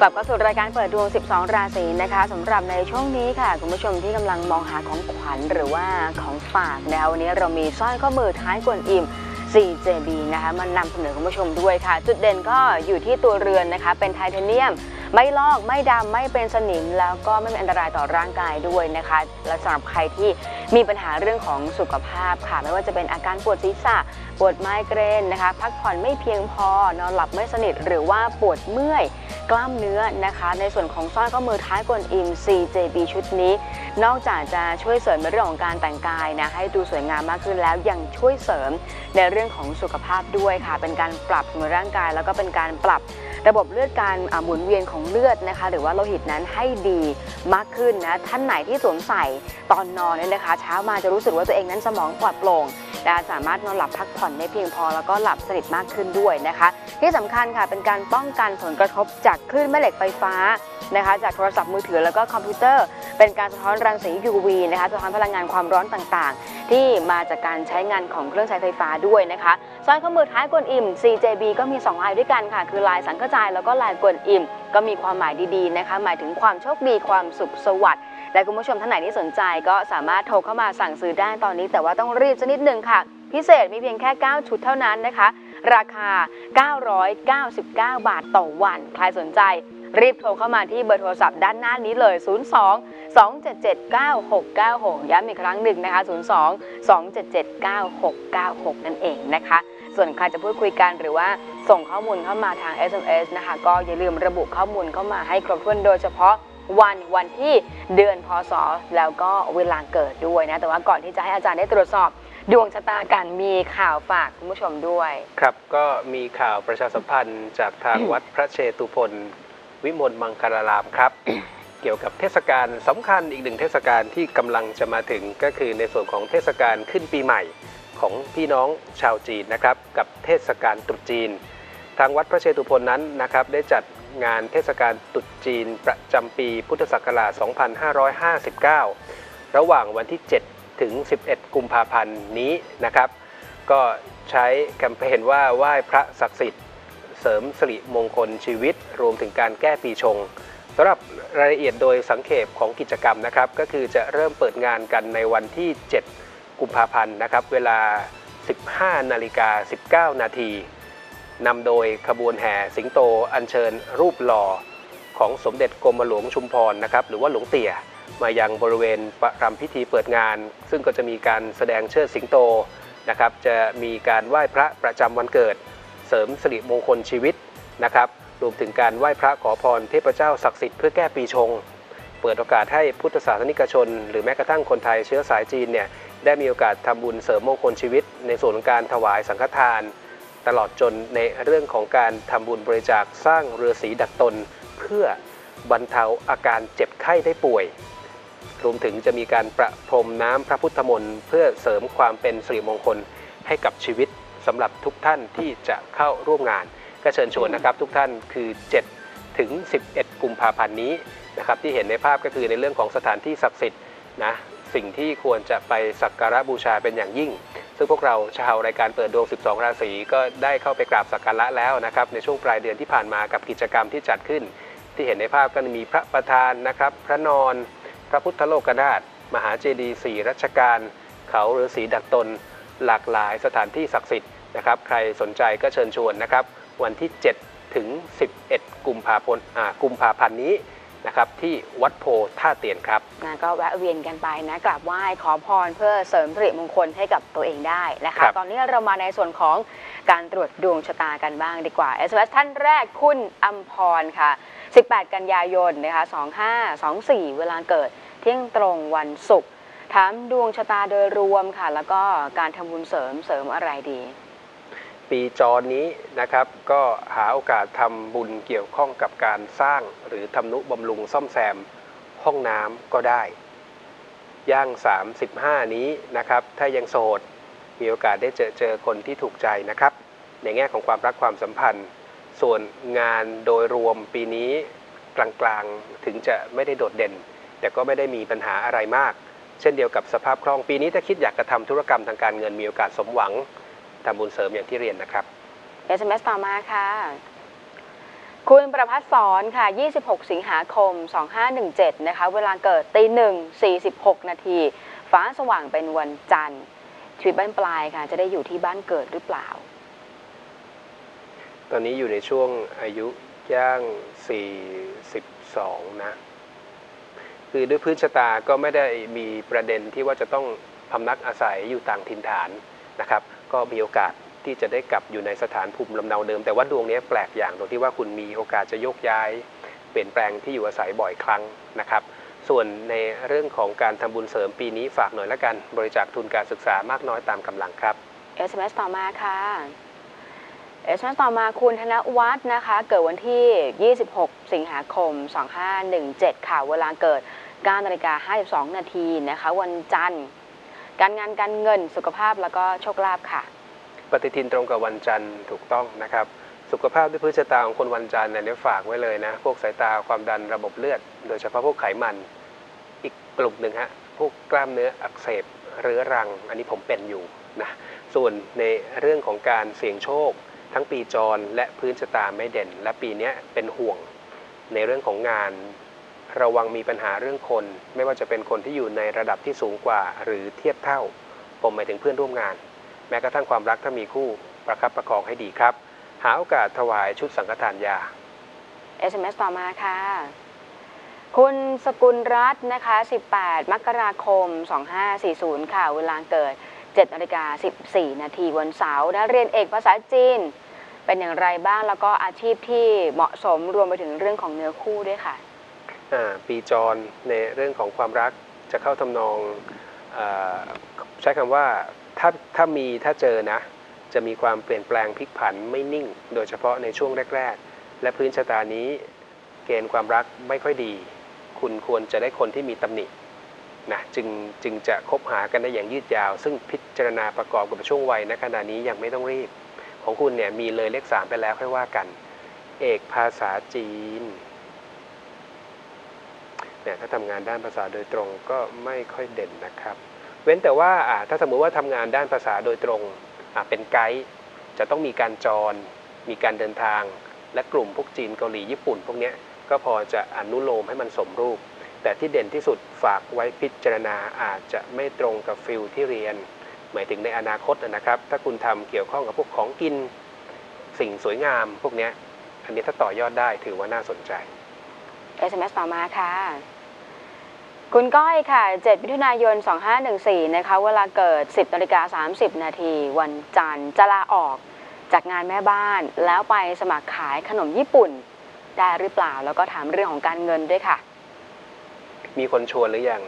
กลับเข้าสู่รายการเปิดดวง 12 ราศีนะคะสำหรับในช่วงนี้ค่ะ คุณผู้ชมที่กำลังมองหาของขวัญหรือว่าของฝากนะคะวันนี้เรามีสร้อยข้อมือท้ายกวนอิม 4JB นะคะมานำเสนอคุณผู้ชมด้วยค่ะ จุดเด่นก็อยู่ที่ตัวเรือนนะคะ เป็นไทเทเนียม ไม่ลอกไม่ดำไม่เป็นสนิมแล้วก็ไม่เป็นอันตรายต่อร่างกายด้วยนะคะ และสำหรับใครที่มีปัญหาเรื่องของสุขภาพค่ะ ไม่ว่าจะเป็นอาการปวดศีรษะ ปวดไมเกรนนะคะ พักผ่อนไม่เพียงพอนอนหลับไม่สนิทหรือว่าปวดเมื่อยกล้ามเนื้อนะคะ ในส่วนของสร้อยข้อมือท้ายกวนอิม CJB ชุดนี้ นอกจากจะช่วยเสริมในเรื่องของการแต่งกายนะให้ดูสวยงามมากขึ้นแล้วยังช่วยเสริมในเรื่องของสุขภาพด้วยค่ะ เป็นการปรับสมดุลร่างกายแล้วก็เป็นการปรับ ระบบเลือดการหมุนเวียนของเลือดนะคะ หรือว่าโลหิตนั้นให้ดีมากขึ้นนะท่านไหนที่สวมใส่ตอนนอนเนี่ยนะคะ เช้ามาจะรู้สึกว่าตัวเองนั้นสมองปลอดโปร่ง นะคะสามารถนอนหลับพักผ่อนได้เพียงพอแล้วก็หลับสนิทมากขึ้นด้วยนะคะ ที่สำคัญค่ะเป็นการป้องกันผลกระทบจากคลื่นแม่เหล็กไฟฟ้านะคะ จากโทรศัพท์มือถือแล้วก็คอมพิวเตอร์ เป็นการสะท้อนรังสี UV นะคะสะท้อนพลังงานความร้อนต่างๆ ที่มาจากการใช้งานของเครื่องใช้ไฟฟ้าด้วยนะคะสร้อยข้อมือท้ายกวนอิม CJB ก็มี 2 ลายด้วยกันค่ะ คือลายสังกจายแล้วก็ลายกวนอิมก็มีความหมายดีๆนะคะ หมายถึงความโชคดีความสุขสวัสดิ์ และคุณผู้ชมท่านไหนที่สนใจก็สามารถโทรเข้ามาสั่งซื้อได้ตอนนี้ แต่ว่าต้องรีบสักนิดนึงค่ะ พิเศษมีเพียงแค่ 9 ชุดเท่านั้นนะคะ ราคา 999 บาทต่อวัน ใครสนใจรีบโทรเข้ามาที่เบอร์โทรศัพท์ด้านหน้านี้เลย 02 277 9696 ย้ำอีกครั้งหนึ่งนะคะ 02 277 9696 นั่นเองนะคะ ส่วนใครจะพูดคุยกันหรือว่าส่งข้อมูลเข้ามาทาง SMS นะคะ ก็อย่าลืมระบุข้อมูลเข้ามาให้ครบถ้วนโดยเฉพาะ วันวันที่เดือนพศแล้วก็เวลาเกิดด้วยนะ แต่ว่าก่อนที่จะให้อาจารย์ได้ตรวจสอบดวงชะตากันมีข่าวฝากคุณผู้ชมด้วย ครับก็มีข่าวประชาสัมพันธ์จากทางวัดพระเชตุพนวิมลมังคลารามครับ เกี่ยวกับเทศกาลสำคัญอีกหนึ่งเทศกาลที่กำลังจะมาถึงก็คือในส่วนของเทศกาลขึ้นปีใหม่ของพี่น้องชาวจีนนะครับ กับเทศกาลตรุษจีน ทางวัดพระเชตุพนนั้นนะครับได้จัด งานเทศกาลตรุษจีนประจำปีพุทธศักราช 2559 ระหว่างวันที่ 7 ถึง 11 กุมภาพันธ์นี้นะครับ ก็ใช้แคมเปญว่าไหว้พระศักดิ์สิทธิ์ เสริมสิริมงคลชีวิต รวมถึงการแก้ปีชงสำหรับรายละเอียดโดยสังเขปของกิจกรรมนะครับ ก็คือจะเริ่มเปิดงานกันในวันที่ 7 กุมภาพันธ์นะครับ เวลา 15 นาฬิกา 19 นาที นำโดยขบวนแห่สิงโตอัญเชิญรูปหล่อของสมเด็จกรมหลวงชุมพรนะครับหรือว่าหลวงเตี่ยมายังบริเวณประรำพิธีเปิดงาน ซึ่งก็จะมีการแสดงเชิดสิงโตนะครับจะมีการไหว้พระประจำวันเกิด เสริมสิริมงคลชีวิตนะครับรวมถึงการไหว้พระขอพรเทพเจ้าศักดิ์สิทธิ์เพื่อแก้ปีชง เปิดโอกาสให้พุทธศาสนิกชน หรือแม้กระทั่งคนไทยเชื้อสายจีนเนี่ยได้มีโอกาสทำบุญเสริมมงคลชีวิต ในส่วนของการถวายสังฆทาน ตลอดจนในเรื่องของการทำบุญบริจาคสร้างเรือสีดักตน เพื่อบรรเทาอาการเจ็บไข้ได้ป่วย รวมถึงจะมีการประพรมน้ำพระพุทธมนต์เพื่อเสริมความเป็นสิริมงคลให้กับชีวิตสำหรับทุกท่านที่จะเข้าร่วมงาน ก็เชิญชวนนะครับทุกท่านคือ 7 ถึง 11 กุมภาพันธ์นี้นะครับที่เห็นในภาพก็คือในเรื่องของสถานที่ศักดิ์สิทธิ์นะสิ่งที่ควรจะไปสักการะบูชาเป็นอย่างยิ่ง ซึ่งพวกเราชาวรายการเปิดดวง 12 ราศีก็ได้เข้าไปกราบสักการะแล้วนะครับในช่วงปลายเดือนที่ผ่านมากับกิจกรรมที่จัดขึ้น ที่เห็นในภาพก็มีพระประธานนะครับ พระนอน พระพุทธโลกนาถมหาเจดีย์สี่รัชกาลเขาหรือสีดักตน หลากหลายสถานที่ศักดิ์สิทธิ์นะครับ ใครสนใจก็เชิญชวนนะครับ วันที่ 7 ถึง 11 กุมภาพันธ์กุมภาพันธ์นี้ นะครับที่วัดโพท่าเตียนครับนะก็แวะเวียนกันไปนะกราบไหว้ขอพรเพื่อเสริมสิริมงคลให้กับตัวเองได้นะครัคะบตอนนี้เรามาในส่วนของการตรวจดวงชะตากันบ้างดีกว่า SMS ท่านแรกคุณอัมพรค่ะ 18 กันยายนนะคะ2524 เวลาเกิดเที่ยงตรงวันศุกร์ถามดวงชะตาโดยรวมค่ะ แล้วก็การทำบุญเสริมเสริมอะไรดี ปีจรนี้นะครับ ก็หาโอกาสทำบุญเกี่ยวข้องกับการสร้างหรือทำนุบำรุงซ่อมแซมห้องน้ำก็ได้ ย่าง 35 นี้นะครับ ถ้ายังโสดมีโอกาสได้เจอเจอคนที่ถูกใจนะครับ ในแง่ของความรักความสัมพันธ์ ส่วนงานโดยรวมปีนี้กลางๆถึงจะไม่ได้โดดเด่น แต่ก็ไม่ได้มีปัญหาอะไรมาก เช่นเดียวกับสภาพคล่องปีนี้ถ้าคิดอยากจะทำธุรกรรมทางการเงินมีโอกาสสมหวัง ทำบุญเสริมอย่างที่เรียนนะครับ SMS ต่อมาค่ะ คุณประพัฒสอนค่ะ 26 สิงหาคม 2517 นะคะ เวลาเกิดตีหนึ่ง46 นาที ฟ้าสว่างเป็นวันจันทร์ ชีวิตบ้านปลายค่ะ จะได้อยู่ที่บ้านเกิดหรือเปล่า ตอนนี้อยู่ในช่วงอายุย่าง 42 นะ คือด้วยพื้นชะตาก็ไม่ได้มีประเด็นที่ว่าจะต้องพำนักอาศัยอยู่ต่างถิ่นฐานนะครับ ก็มีโอกาสที่จะได้กลับอยู่ในสถานภูมิลำเนาเดิม แต่ว่าดวงนี้แปลกอย่างตรงที่ว่าคุณมีโอกาสจะโยกย้ายเปลี่ยนแปลงที่อยู่อาศัยบ่อยครั้งนะครับ ส่วนในเรื่องของการทำบุญเสริมปีนี้ฝากหน่อยละกัน บริจาคทุนการศึกษามากน้อยตามกำลังครับ SMS ต่อมาค่ะ SMS ต่อมาคุณธนวัฒน์นะคะ เกิดวันที่ 26 สิงหาคม 2517 ค่ะ เวลาเกิด9นาฬิกา52 นาทีนะคะ วันจันทร์ การงานการเงินสุขภาพแล้วก็โชคลาภค่ะ ปฏิทินตรงกับวันจันทร์ถูกต้องนะครับ สุขภาพด้วยพื้นชะตาของคนวันจันทร์เนี่ยเดี๋ยวฝากไว้เลยนะ พวกสายตาความดันระบบเลือด โดยเฉพาะพวกไขมัน อีกกลุ่มหนึ่งฮะพวกกล้ามเนื้ออักเสบเรื้อรัง อันนี้ผมเป็นอยู่นะส่วนในเรื่องของการเสี่ยงโชค ทั้งปีจรและพื้นชะตาไม่เด่น และปีนี้เป็นห่วงในเรื่องของงาน ระวังมีปัญหาเรื่องคน ไม่ว่าจะเป็นคนที่อยู่ในระดับที่สูงกว่า หรือเทียบเท่า ผมหมายถึงเพื่อนร่วมงาน แม้กระทั่งความรักถ้ามีคู่ประคับประคองให้ดีครับ หาโอกาสถวายชุดสังฆทานยา SMS ต่อมาค่ะ คุณสกุลรัตน์นะคะ 18 มกราคม 2540 ค่ะ เวลาเกิด7นาฬิกา14 นาทีวันเสาร์นะเรียนเอกภาษาจีน เป็นอย่างไรบ้างแล้วก็อาชีพที่เหมาะสมรวมไปถึงเรื่องของเนื้อคู่ด้วยค่ะ ปีจรในเรื่องของความรักจะเข้าทำนองอใช้คำว่าถ้าถ้ามีถ้าเจอนะ จะมีความเปลี่ยนแปลงพลิกผันไม่นิ่ง โดยเฉพาะในช่วงแรก ๆ และพื้นชะตานี้เกณฑ์ความรักไม่ค่อยดี คุณควรจะได้คนที่มีตำหนินะจึงจึงจะคบหากันได้อย่างยืดยาว ซึ่งพิจารณาประกอบกับช่วงวัยณขณะนี้ยังไม่ต้องรีบ ของคุณเนี่ยมีเลยเลขสามไปแล้วค่อยว่ากัน เอกภาษาจีน เนี่ยถ้าทำงานด้านภาษาโดยตรงก็ไม่ค่อยเด่นนะครับ เว้นแต่ว่าถ้าสมมุติว่าทำงานด้านภาษาโดยตรงเป็นไกด์จะต้องมีการจร มีการเดินทาง และกลุ่มพวกจีนเกาหลีญี่ปุ่น พวกนี้ก็พอจะอนุโลมให้มันสมรูป แต่ที่เด่นที่สุดฝากไว้พิจารณาอาจจะไม่ตรงกับฟิลที่เรียน หมายถึงในอนาคตนะครับ ถ้าคุณทำเกี่ยวข้องกับพวกของกินสิ่งสวยงามพวกนี้อันนี้ถ้าต่อยอดได้ถือว่าน่าสนใจ SMS ต่อมาค่ะ คุณก้อยค่ะ 7 มิถุนายน 2514 นะคะ เวลาเกิด 10นาฬิกา30 นาที วันจันทร์จะลาออกจากงานแม่บ้าน แล้วไปสมัครขายขนมญี่ปุ่น ได้หรือเปล่า แล้วก็ถามเรื่องของการเงินด้วยค่ะ มีคนชวนหรือยัง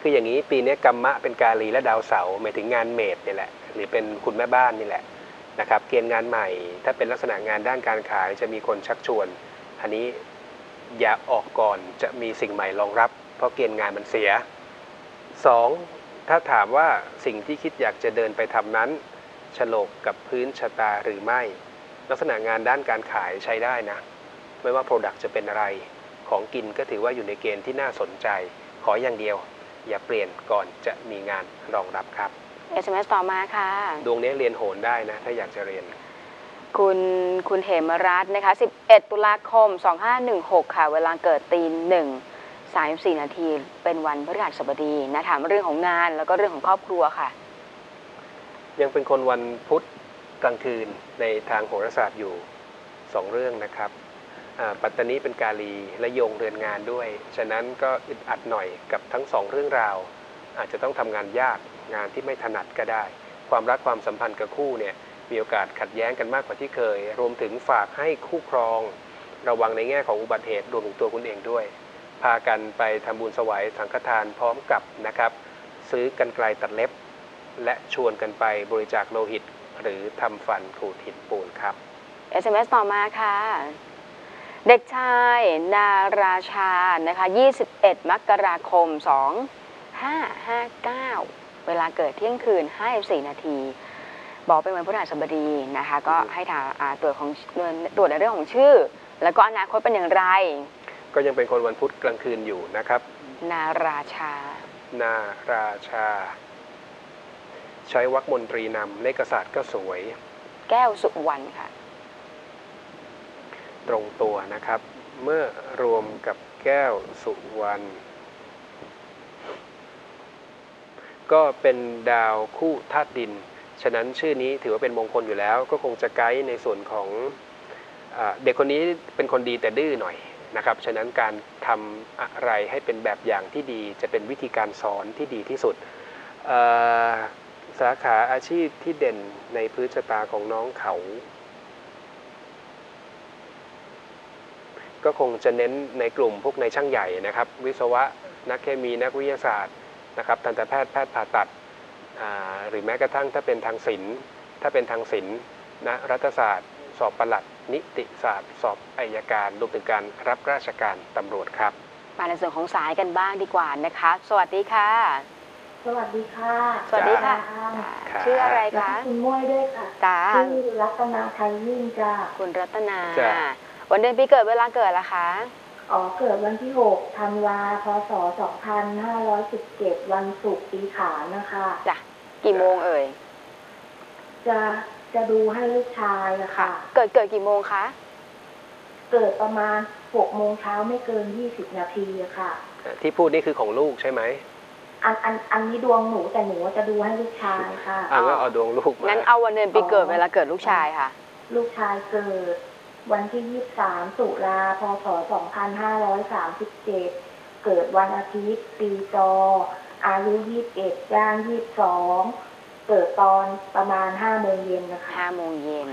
คืออย่างนี้ปีนี้กรรมะเป็นกาลีและดาวเสาร์หมายถึงงานเมดนี่แหละ หรือเป็นคุณแม่บ้านนี่แหละนะครับ เกณฑ์งานใหม่ ถ้าเป็นลักษณะงานด้านการขายจะมีคนชักชวน อันนี้อย่าออกก่อนจะมีสิ่งใหม่รองรับ เพราะเกณฑ์งานมันเสีย 2. ถ้าถามว่าสิ่งที่คิดอยากจะเดินไปทำนั้นฉลกกับพื้นชะตาหรือไม่ ลักษณะงานด้านการขายใช้ได้นะ ไม่ว่า Product จะเป็นอะไร ของกินก็ถือว่าอยู่ในเกณฑ์ที่น่าสนใจ ขออย่างเดียว อย่าเปลี่ยนก่อนจะมีงานรองรับครับ SMS ต่อมาค่ะ ดวงนี้เรียนโหนได้นะ ถ้าอยากจะเรียน คุณคุณเหมรัตน์นะคะ 11 ตุลาคม 2516 ค่ะ เวลาเกิดตีหนึ่ง 34 นาทีเป็นวันพฤหัสบดีนะถามเรื่องของงานแล้วก็เรื่องของครอบครัวค่ะ ยังเป็นคนวันพุธกลางคืนในทางโหราศาสตร์อยู่ 2 เรื่องนะครับปัตตานีเป็นกาลีและโยงเรือนงานด้วย ฉะนั้นก็อึดอัดหน่อยกับทั้งสองเรื่องราว อาจจะต้องทำงานยากงานที่ไม่ถนัดก็ได้ ความรักความสัมพันธ์กับคู่เนี่ยมีโอกาสขัดแย้งกันมากกว่าที่เคย รวมถึงฝากให้คู่ครอง ระวังในแง่ของอุบัติเหตุรวมถึงตัวคุณเองด้วย พากันไปทำบุญสวายสังฆทานพร้อมกับนะครับ ซื้อกันไกลตัดเล็บ และชวนกันไปบริจาคโลหิต หรือทำฟันขูดหินปูนครับ SMS ต่อมาค่ะ เด็กชายนาราชานะคะ 21 มกราคม 2559 เวลาเกิดเที่ยงคืน 54 นาทีบอกเป็นวันพฤหัสบดีนะคะ ก็ให้ถามอ่าตรวจของตรวจในเรื่องของชื่อ แล้วก็อนาคตเป็นอย่างไร ก็ยังเป็นคนวันพุธกลางคืนอยู่นะครับ นาราชา นาราชา ใช้วักมนตรีนำเลขศาสตร์ก็สวย แก้วสุวรรณค่ะ ตรงตัวนะครับ เมื่อรวมกับแก้วสุวรรณก็เป็นดาวคู่ธาตุดิน ฉะนั้นชื่อนี้ถือว่าเป็นมงคลอยู่แล้ว ก็คงจะไกด์ในส่วนของอาเด็กคนนี้เป็นคนดีแต่ดื้อหน่อย นะครับฉะนั้นการทำอะไรให้เป็นแบบอย่างที่ดี จะเป็นวิธีการสอนที่ดีที่สุดสาขาอาชีพที่เด่นในพื้นชะตาของน้องเขา ก็คงจะเน้นในกลุ่มพวกในช่างใหญ่นะครับ วิศวะนักเคมีนักวิทยาศาสตร์นะครับทันตแพทย์แพทย์ผ่าตัด หรือแม้กระทั่งถ้าเป็นทางศิลป์ถ้าเป็นทางศิลป์นะรัฐศาสตร์ สอบประหลัด นิติศาสตร์ สอบอายการรวมถึงการรับราชการตำรวจครับ มาในส่วนของสายกันบ้างดีกว่านะคะ สวัสดีค่ะ สวัสดีค่ะ สวัสดีค่ะครับ ชื่ออะไรรัคะกคุณม้วยด้วยค่ะจ้าชื่อรัตนาไทยยิ่งจ้าคุณรัตนา จ้ะ วันเดือนปีเกิดเวลาเกิดละคะอ๋อเกิดวันที่6ธันวาพศ2517 วันศุกร์ปีขานนะคะ จ้ะกี่โมงเอ่ยจะ จะดูให้ลูกชายอะค่ะ เกิดเกิดกี่โมงคะ เกิดประมาณ6โมงเช้าไม่เกิน20นาทีอะค่ะ ที่พูดนี่คือของลูกใช่ไหมอันอันอันนี้ดวงหนูแต่หนูจะดูให้ลูกชายค่ะอ่าก็เอาดวงลูกมางั้นเอาวันเดือนปีเกิดอ๋อเวลาเกิดลูกชายค่ะ ลูกชายเกิด วันที่23ตุลาพศ2537เกิดวันอาทิตย์ปีจออายุ21ย่าง22 เกิดตอนประมาณ5โมงเย็นนะคะ5โมงเย็น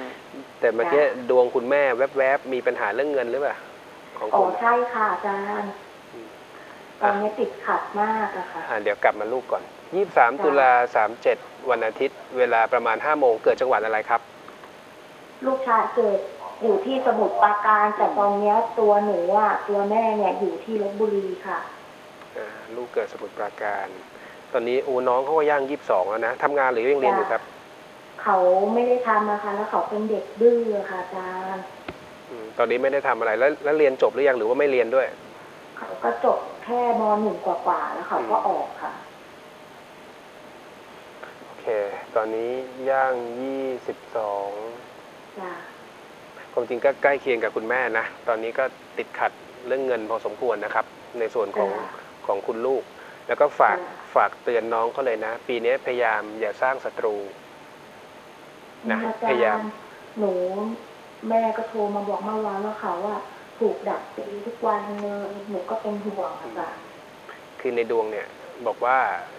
แต่เมื่อกี้ดวงคุณแม่แวบๆมีปัญหาเรื่องเงินหรือเปล่าของอ๋อคุณใช่ค่ะอาจารย์ตอนนี้ติดขัดมากอะค่ะ อ่าเดี๋ยวกลับมาลูกก่อน 23 ตุลา37 วันอาทิตย์ เวลาประมาณ5โมงเกิดจังหวัดอะไรครับ ลูกชายเกิดอยู่ที่สมุทรปราการแต่ตอนเนี้ยตัวหนูอะตัวแม่เนี่ยอยู่ที่ลบบุรีค่ะ อ่าลูกเกิดสมุทรปราการ ตอนนี้โอ้น้องเขาก็ย่าง22แล้วนะทำงานหรือยังเรียนอยู่ครับ เขาไม่ได้ทำนะคะแล้วเขาเป็นเด็กดื้อค่ะอาจารย์อืมตอนนี้ไม่ได้ทำอะไรแล้วแล้วเรียนจบหรือยังหรือว่าไม่เรียนด้วย เขาก็จบแค่มหนึ่งกว่าๆแล้วเขาก็ออกค่ะโอเค ตอนนี้ย่าง22จ้ะความจริงก็ใกล้เคียงกับคุณแม่นะ ตอนนี้ก็ติดขัดเรื่องเงินพอสมควรนะครับ ในส่วนของจ้ะของคุณลูก แล้วก็ฝากจ้ะฝากเตือนน้องเขาเลยนะ ปีนี้พยายามอย่าสร้างศัตรูนะอาพยายามจารย์หนูแม่ก็โทรมาบอกเมื่อวานว่าเขาว่าถูกดักตีทุกวันเลยหนูก็เป็นห่วงอะค่ะคือในดวงเนี่ยบอกว่า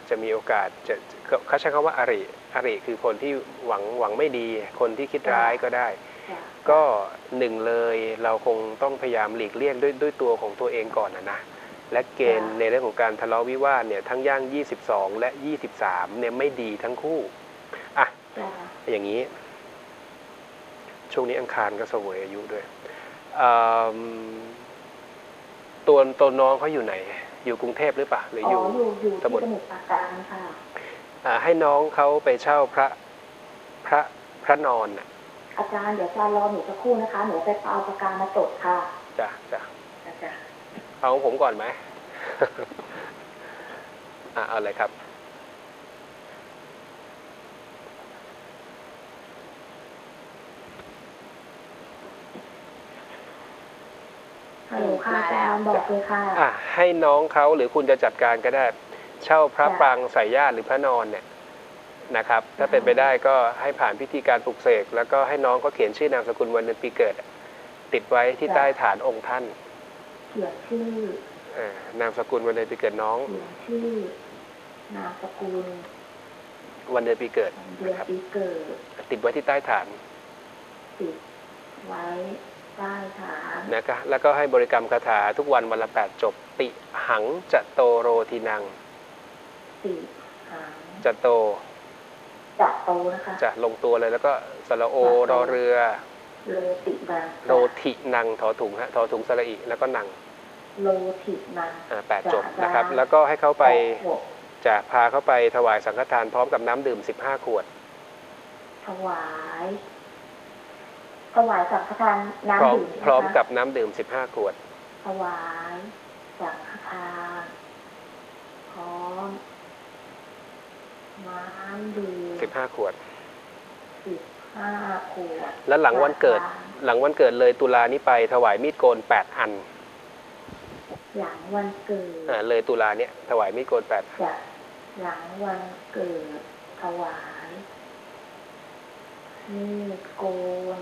จะมีโอกาสจะเขาเขาใช้คำว่าอาริอาริคือคนที่หวังหวังไม่ดี คนที่คิดร้ายก็ได้จ้ะก็หนึ่งเลยเราคงต้องพยายามหลีกเลี่ยงด้วยด้วยตัวของตัวเองก่อนนะนะ และเกณฑ์ในเรื่องของการทะเลาะวิวาทเนี่ยทั้งย่าง 22 และ 23 เนี่ยไม่ดีทั้งคู่อะจ้ะอย่างนี้ ช่วงนี้อังคารก็เสวยอายุด้วยอืมตัวตัวน้องเขาอยู่ไหน อยู่กรุงเทพหรือเปล่าหรืออ๋ออยู่อยู่อยู่สที่มุทรสมุทรปราการค่ะอ่าให้น้องเขาไปเช่าพระพระพระนอนน่ะอาจารย์เดี๋ยวอาจารย์รอหนูสักครู่นะคะหนูไปเอาปากกามาจดค่ะจ้ะจ้ะอาจารย์ เอาของผมก่อนไหมอะเอาเลยครับ ฮัลโหลค่ะมาอาแล้จาวรย์บอกเลยค่ะ อะให้น้องเขาหรือคุณจะจัดการก็ได้ เช่าพระจ้ะปรางใส่ญาติหรือพระนอนเนี่ยนะครับ ถ้าเป็นไปได้ก็ให้ผ่านพิธีการปลุกเสกแล้วก็ให้น้องเขาเขียนชื่อนามสกุลวันเดือนปีเกิด ติดไว้ที่ใต้ฐานองค์ท่าน เขียนชื่อเอ่อนามสกุลวันเดือนปีเกิดน้อง เขียนชื่อนามสกุลวันเดือนปีเกิดเดือนปีเกิด ติดไว้ที่ใต้ฐานติดไว้ใต้ฐานนะครับแล้วก็ให้บริกรรมคาถาทุกวันวันละแปดจบ ติหังจะโตโรทีนัง ติหางจะโตจะโตนะคะจะลงตัวเลยแล้วก็สระโอจะโตรอเรือโลตินังโรทินังถอถุงฮะถอถุงสระอิแล้วก็นัง โลตินังอ่าแปดจบจ้ะนะครับจ้ะแล้วก็ให้เขาไปหกจะพาเขาไปถวายสังฆทานพร้อมกับน้ำดื่ม15ขวด ถวาย ถวายสังฆทานพร้อมน้ำดื่มใช่ไหพร้อมคะกับน้ำดื่ม15ขวด ถวายสังฆทานพร้อมน้ำดื่ม15ขวดสิบห้าขวบแล้วหลังวันเกิด หลังวันเกิดเลยตุลานี้ไปถวายมีดโกน8อัน หลังวันเกิดอ่าเลยตุลาเนี้ยถวายมีดโกน8จะหลังวันเกิดถวายนี่โกน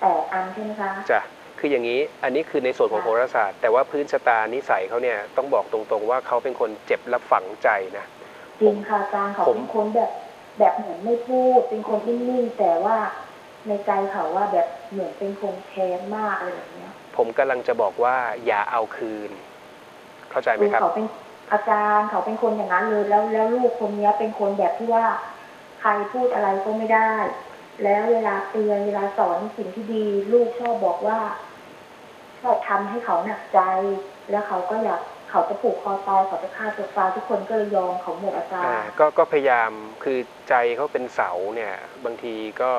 แต่อันใช่ไหมคะจ้ะคืออย่างนี้อันนี้คือในส่วนของโหราศาสตร์ แต่ว่าพื้นชะตานิสัยเขาเนี่ยต้องบอกตรงๆว่าเขาเป็นคนเจ็บและฝังใจนะจริงค่ะอาจารย์เขาผมเป็นคนแบบ แบบเหมือนไม่พูด เป็นคนนิ่งๆแต่ว่าในใจเขาว่าแบบเหมือนเป็นคนแค้นมากอะไรแบบเนี้ย ผมกำลังจะบอกว่าอย่าเอาคืน เข้าใจไหมคือครับเขาเป็นอาจารย์เขาเป็นคนอย่างนั้นเลยแล้วแล้วลูกคนเนี้ยเป็นคนแบบที่ว่า ใครพูดอะไรก็ไม่ได้ แล้วเวลาเตือนเวลาสอนสิ่งที่ดี ลูกชอบบอกว่าชอบทำให้เขาหนักใจ แล้วเขาก็อยากเขาจะผูกคอตายเขาจะฆ่าตัวตายทุกคนก็เลยยอมเขาหมดอาจารอ่าย์ก็ก็พยายามคือใจเขาเป็นเสาเนี่ย บางทีก็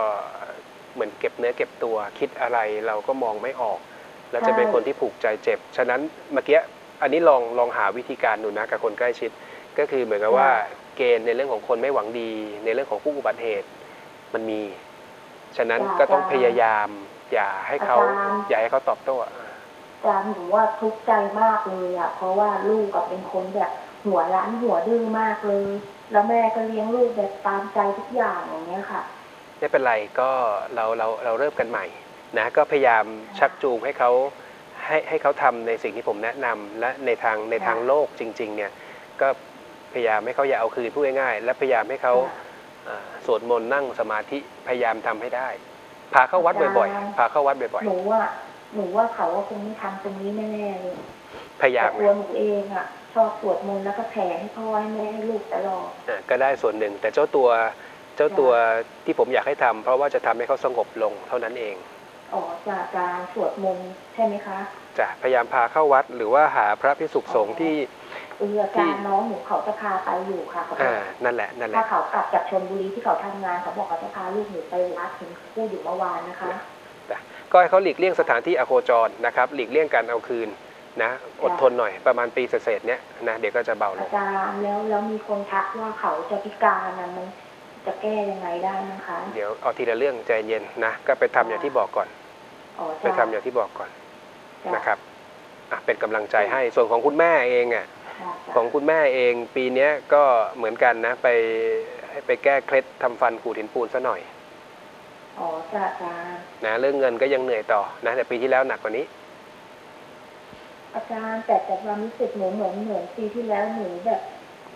เหมือนเก็บเนื้อเก็บตัวคิดอะไรเราก็มองไม่ออก แล้วจะเป็นคนที่ผูกใจเจ็บ ฉะนั้นเมื่อกี้อันนี้ลองลองหาวิธีการดูนะกับคนใกล้ชิด ก็คือเหมือนกับว่าเกณฑ์ในเรื่องของคนไม่หวังดี ในเรื่องของผู้อุบัติเหตุมันมี ฉะนั้นก็ต้องพยายาม อย่าให้เขาอย่าให้เขาตอบโต้อะอาจารย์หนูว่าทุกข์ใจมากเลยอะเพราะว่าลูกกับเป็นคนแบบหัวร้านหัวดื้อมากเลย แล้วแม่ก็เลี้ยงลูกแบบตามใจทุกอย่างอย่างเงี้ยค่ะไม่เป็นไรก็เราเราเราเริ่มกันใหม่ นะก็พยายามชักจูงให้เขาให้ให้เขาทำในสิ่งที่ผมแนะนำและในทางในทางโลกจริง ๆ เนี่ยก็พยายามให้เขาอย่าเอาคืนพูดง่ายๆและพยายามให้เขาอ่าสวดมนต์นั่งสมาธิพยายามทำให้ได้พาเข้าวัดบ่อยๆพาเข้าวัดบ่อยหนูว่าหนูว่าเขาว่าคงไม่ทำตรงนี้แน่ๆเลยๆพยายาแต่มตัวหนูเองอะชอบสวดมนต์แล้วก็แผ่ให้พ่อให้แม่ให้ลูกตลอดอะก็ได้ส่วนหนึ่ง แต่เจ้าตัวเจ้าตัวที่ผมอยากให้ทำเพราะว่าจะทำให้เขาสงบลงเท่านั้นเอง อ๋อจากการสวดมนต์ใช่ไหมคะจะพยายามพาเข้าวัด หรือว่าหาพระพิสุขสงฆ์ที่เอออาจารย์น้องหนูเขาจะพาไปอยู่ค่ะเขาอ่านั่นแหละนั่นแหถ้าละเขากลับจากชลบุรีที่เขาทำงานเขาบอกเขาจะพาลูกหนูไปวัดถึงพูดอยู่เมื่อวานนะคะก็ให้เขาหลีกเลี่ยงสถานที่อโคจรนะครับหลีกเลี่ยงการเอาคืนนะอดทนหน่อยประมาณปีเศษๆเนี้ยนะเดี๋ยวก็จะเบาลอางจารย์แล้วแล้วมีคนทักว่าเขาจะพิการนะมันจะแก้ยังไงได้นะคะ เดี๋ยวเอาทีละเรื่องใจเย็นนะก็ไปทำอย่างที่บอกก่อนอ๋อไป จ้ะทำอย่างที่บอกก่อนจ้นะครับอะเป็นกำลังใจให้ส่วนของคุณแม่เองอะจ้ะจ้ะของคุณแม่เองปีเนี้ยก็เหมือนกันนะ ไปให้ไปแก้เคล็ดทำฟันขูดหินปูนซะหน่อยอ๋อจ้ะอาจารย์นะเรื่องเงินก็ยังเหนื่อยต่อนะแต่ปีที่แล้วหนักกว่านี้ อาจารย์แต่แต่ความรู้สึกหนูเหมือนเหมือนปีที่แล้วหนูแบบ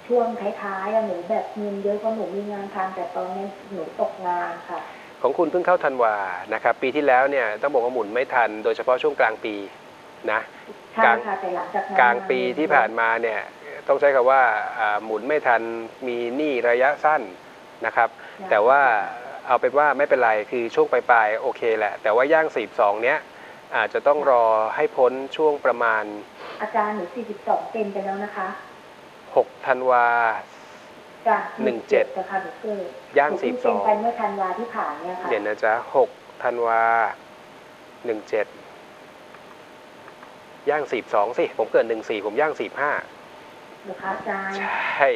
ช่วงท้ายๆอะหนูแบบเงินเยอะเพราะหนูมีงานทำแต่ตอนนี้หนูตกงานค่ะ ของคุณเพิ่งเข้าธันวานะครับ ปีที่แล้วเนี่ยต้องบอกว่าหมุนไม่ทัน โดยเฉพาะช่วงกลางปีนะใช่กลางค่ะแต่หลังจากนั้นกลางปีที่ผ่านมาเนี่ยต้องใช้คำว่าอ่าหมุนไม่ทันมีหนี้ระยะสั้นนะครับ แต่ว่าเอาเป็นว่าไม่เป็นไรคือช่วงปลายๆโอเคแหละ แต่ว่าย่าง42เนี้ยอาจจะต้องรอให้พ้นช่วงประมาณ อาจารย์หนู42เต็มไปแล้วนะคะ6ธันวา จ้ะหนึ่งเจ็ดจะค่ะหนูเกิดย่างหนูเพิ่เซ็นไปเมื่อธันวาที่ผ่านเนี่ยค่ะ42เดี๋ยวนะจ๊ะ6ธันวา17ย่าง42สิผมเกิด14ผมย่าง45หนูคะอาจารย์ใช่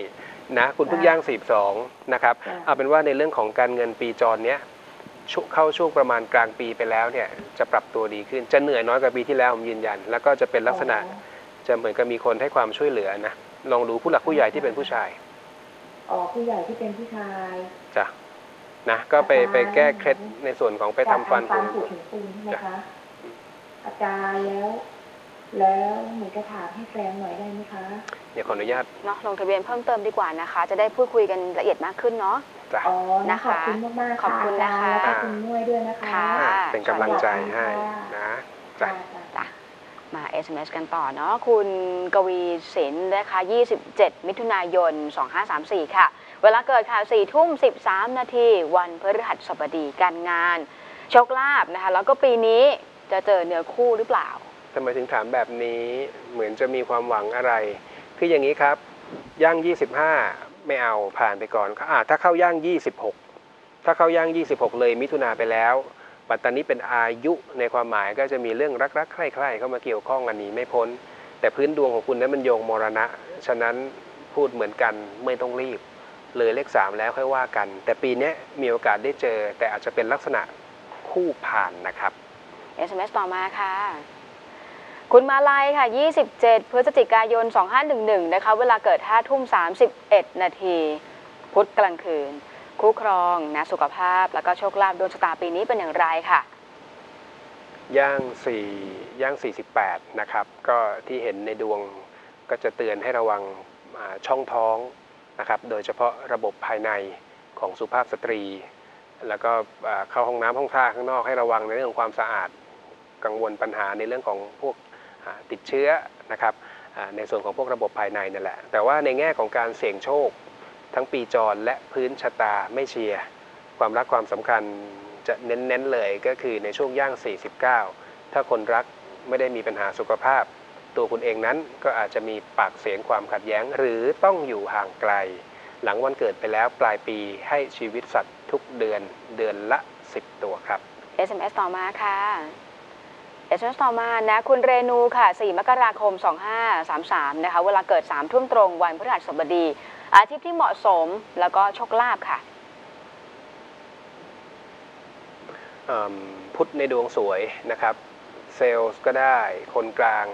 นะคุณเพิ่งย่าง42นะครับจ้ะเอาเป็นว่าในเรื่องของการเงินปีจรเนี้ยช่วงเข้าช่วงประมาณกลางปีไปแล้วเนี่ยจะปรับตัวดีขึ้นจะเหนื่อยน้อยกว่าปีที่แล้วผมยืนยัน แล้วก็จะเป็นลักษณะจะเหมือนกับมีคนให้ความช่วยเหลือนะลองดูผู้หลักผู้ใหญ่ที่เป็นผู้ชาย อ๋อผู้ใหญ่ที่เป็นผู้ชายจ้ะนะก็ไปอาจารย์ไปแก้เคล็ดในส่วนของไปทำฟันฟันคุณผุถึงปูนใช่ไหมคะอาจารย์แล้ว แล้วหนูจะถามให้แฟนหน่อยได้ไหมคะเดี๋ยวขออนุญาตเนาะลงทะเบียนเพิ่มเติมดีกว่านะคะ จะได้พูดคุยกันละเอียดมากขึ้นเนาะจ้ะอ๋อนะคะขอบคุณมากๆขอบคุณอาจารย์นะคะแล้วก็คุณนุ้ยด้วยนะคะค่ะอะเป็นกำลังใจให้นะจ้ะจ้ะจ้ะ มา SMS กันต่อเนาะคุณกวีศิลป์นะคะ 27 มิถุนายน 2534 ค่ะ เวลาเกิดค่ะ4ทุ่ม 13 นาที วันพฤหัสบดีการงาน โชคลาภนะคะ แล้วก็ปีนี้จะเจอเนื้อคู่หรือเปล่าทำไมถึงถามแบบนี้เหมือนจะมีความหวังอะไร คืออย่างนี้ครับ ย่าง 25 ไม่เอาผ่านไปก่อนอ่าถ้าเข้าย่าง 26 ถ้าเข้าย่าง 26 เลยมิถุนาไปแล้ว ปัตตานีเป็นอายุในความหมายก็จะมีเรื่องรักๆใคร่ๆเข้ามาเกี่ยวข้องอันนี้ไม่พ้น แต่พื้นดวงของคุณนั้นมันโยงมรณะ ฉะนั้นพูดเหมือนกันไม่ต้องรีบ เลยเลข3แล้วค่อยว่ากัน แต่ปีนี้มีโอกาสได้เจอ แต่อาจจะเป็นลักษณะคู่ผ่านนะครับ SMS ต่อมาค่ะ คุณมาลัยค่ะ 27 พฤศจิกายน 2511 นะคะ เวลาเกิด 5 ทุ่ม 31 นาที พุธกลางคืน คู่ครองนะสุขภาพ แล้วก็โชคลาภดวงชะตาปีนี้เป็นอย่างไรค่ะ ย่าง4ย่าง 48 นะครับ ก็ที่เห็นในดวงก็จะเตือนให้ระวังช่องท้องนะครับ โดยเฉพาะระบบภายในของสุภาพสตรี แล้วก็เข้าห้องน้ำห้องท่าข้างนอกให้ระวังในเรื่องของความสะอาด กังวลปัญหาในเรื่องของพวกติดเชื้อนะครับในส่วนของพวกระบบภายในนั่นแหละ แต่ว่าในแง่ของการเสี่ยงโชค ทั้งปีจรและพื้นชะตาไม่เชียร์ความรักความสำคัญจะเน้นๆเลยก็คือในช่วงย่าง 49 ถ้าคนรักไม่ได้มีปัญหาสุขภาพ ตัวคุณเองนั้นก็อาจจะมีปากเสียงความขัดแย้ง หรือต้องอยู่ห่างไกล หลังวันเกิดไปแล้วปลายปีให้ชีวิตสัตว์ทุกเดือนเดือนละ 10 ตัวครับ SMS ต่อมาค่ะ SMS ต่อมานะคุณเรนูค่ะ 4 มกราคม 2533 นะคะ เวลาเกิด 3 ทุ่มตรงวันพฤหัสบดี อาชีพที่เหมาะสมแล้วก็โชคลาภค่ะ พุทธในดวงสวยนะครับ เซลล์ก็ได้ คนกลาง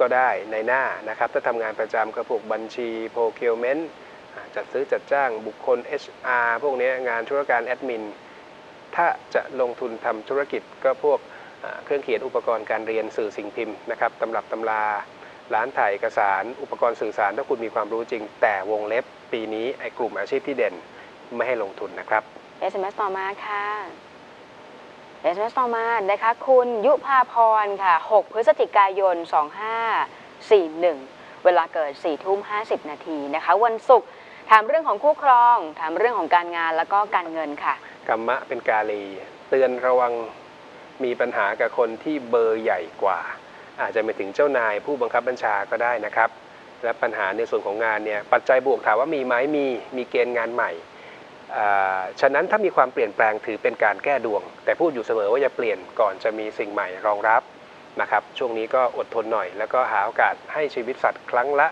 ก็ได้ในหน้านะครับ ถ้าทำงานประจำก็พวกบัญชีโ r o c u r e m e n t จัดซื้อจัดจ้างบุคคล HR พวกนี้งานธุรการแอดมิน ถ้าจะลงทุนทำธุรกิจก็พวกเครื่องเขียนอุปกรณ์การเรียนสื่อสิ่งพิมพ์นะครับตำรับตำรา ร้านถ่ายเอกสาร อุปกรณ์สื่อสารถ้าคุณมีความรู้จริง แต่วงเล็บปีนี้ไอ้กลุ่มอาชีพที่เด่นไม่ให้ลงทุนนะครับ SMS ต่อมาค่ะ SMS ต่อมานะคะ คุณยุพาพรค่ะ 6 พฤศจิกายน 2541 เวลาเกิด4ทุ่ม50 นาทีนะคะ วันศุกร์ถามเรื่องของคู่ครอง ถามเรื่องของการงานแล้วก็การเงินค่ะ กรรมะเป็นกาลี เตือนระวังมีปัญหากับคนที่เบอร์ใหญ่กว่า อาจจะไปถึงเจ้านายผู้บังคับบัญชาก็ได้นะครับ และปัญหาในส่วนของงานเนี่ยปัจจัยบวกถามว่ามีไหมมีมีเกณฑ์งานใหม่ฉะนั้นถ้ามีความเปลี่ยนแปลงถือเป็นการแก้ดวง แต่พูดอยู่เสมอว่าอย่าเปลี่ยนก่อนจะมีสิ่งใหม่รองรับนะครับ ช่วงนี้ก็อดทนหน่อย แล้วก็หาโอกาสให้ชีวิตสัตว์ครั้งละ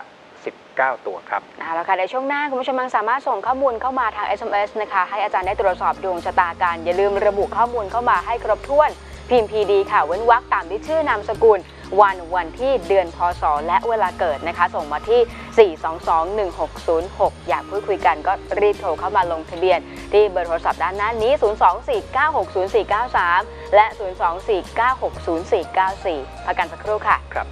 19 ตัวครับเอาละค่ะในช่วงหน้าคุณผู้ชมยังสามารถส่งข้อมูลเข้ามาทาง SMS นะคะให้อาจารย์ได้ตรวจสอบดวงชะตากันอย่าลืมระบุข้อมูลเข้ามาให้ครบถ้วนพิมพ์ PD ค่ะเว้นวรรคตามด้วยชื่อนามสกุล วันวันที่เดือนพศ และเวลาเกิดนะคะ ส่งมาที่ 4221606 อยากพูดคุยกันก็รีบโทรเข้ามาลงทะเบียน ที่เบอร์โทรศัพท์ด้านหน้านี้ 024960493 และ 024960494 พักกันสักครู่ค่ะครับ